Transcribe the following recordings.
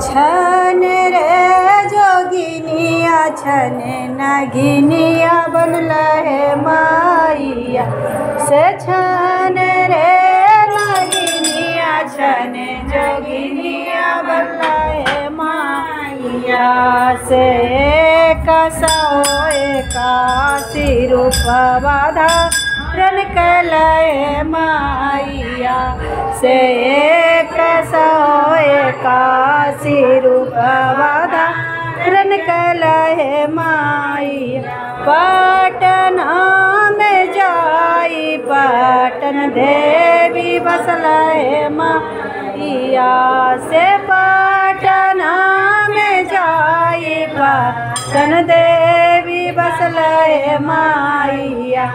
छन रे जोगिनिया, छन नगिनिया बनल है माइया से छन रे नगिनिया, छन जोगिनिया बनल है माइया से कसोए काशी रूपवा धारण कलय माइया से काशी रूपवा धारण कलय माइया पटना में जाई, पटन देवी बसलय माइया से। पटना में जाई, पटन देवी बसलय माइया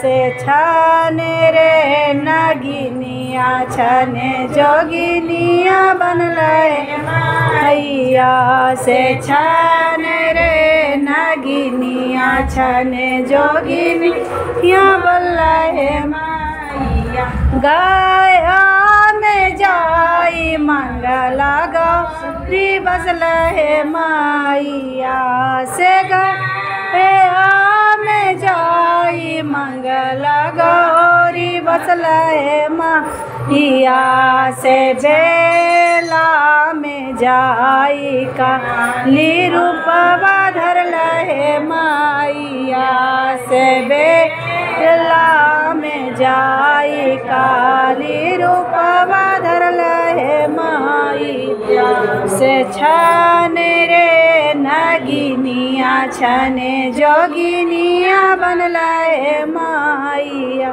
से छन रे नगिनिया, छन जोगिनिया बनलय मैया से छन रे नगिनिया, छन जोगिनिया बनलय मैया गया में जाई मंगला गौरी बसलय माइया। से गया बसलय माइया से बेला में जाई काली रूपवा धरलय माइया से बेला में जाई काली रूपवा धरलय माइया से छन रे नगिनिया, छन जोगिनिया बनलय माइया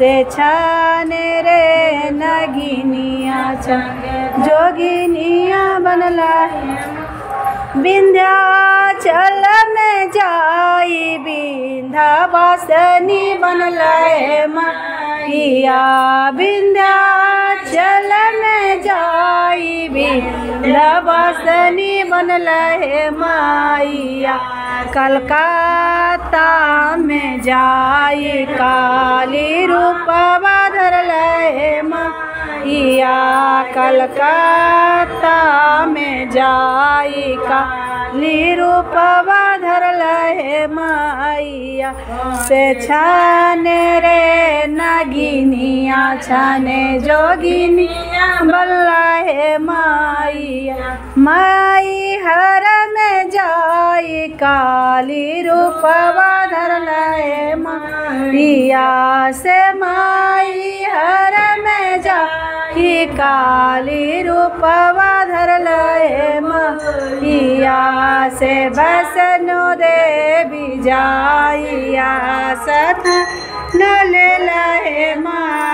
से छन रे नगिनिया छन जोगिनिया बनलय विंध्याचल में जाई विंध्यवासनी बनलय मैया विंध्याचल में जाई विंध्यवासनी बनलय माइया कलकत्ता में जाई काली रूपवा धरलय मैया कलकत्ता में जाई काली रूपवा धरलय माइया से छन रे नगिनिया, छन जोगिनिया बल्लय मैया माई हर में जाई काली रूपवा धरलय मैया से माई हर में जाई काली रूपवा धरलय मैया से बसनो देवी जाइया सथ न ले माइया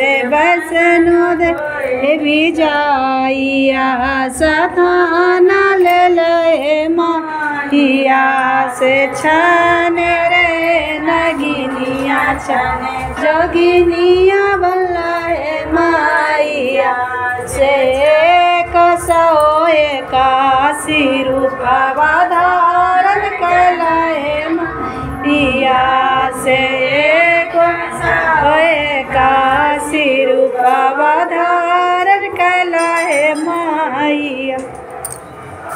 से बसनो देवी जाइया सथान ले माइया से छन रे नगिनिया, छन जोगिनिया बल्लय माइया से कसोए काशी रूपवा धारण कलय माइया से Bahia.